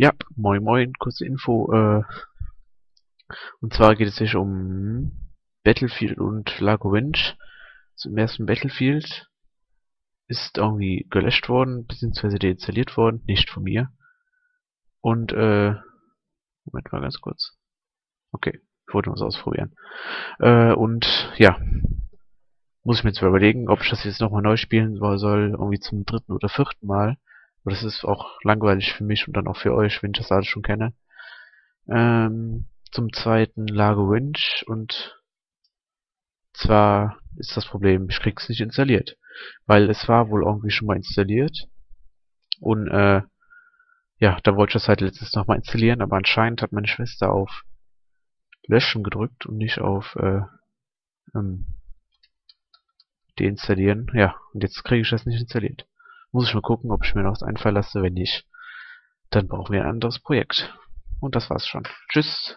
Ja, moin moin, kurze Info. Äh, und zwar geht es sich um Battlefield und Lago Winch. Zum ersten Battlefield ist irgendwie gelöscht worden, beziehungsweise deinstalliert worden, nicht von mir. Und, äh, Moment mal ganz kurz. Okay, ich wollte was ausprobieren. Äh, und, ja, muss ich mir jetzt überlegen, ob ich das jetzt nochmal neu spielen soll, irgendwie zum dritten oder vierten Mal. Aber das ist auch langweilig für mich und dann auch für euch, wenn ich das alles schon kenne. Ähm, zum zweiten Lago Winch und zwar ist das Problem, ich krieg's nicht installiert. Weil es war wohl irgendwie schon mal installiert. Und äh, ja, da wollte ich das halt letztens nochmal installieren, aber anscheinend hat meine Schwester auf Löschen gedrückt und nicht auf äh, ähm, deinstallieren. Ja, und jetzt kriege ich das nicht installiert. Muss ich mal gucken, ob ich mir noch was einfallen lasse. Wenn nicht, dann brauchen wir ein anderes Projekt. Und das war's schon. Tschüss.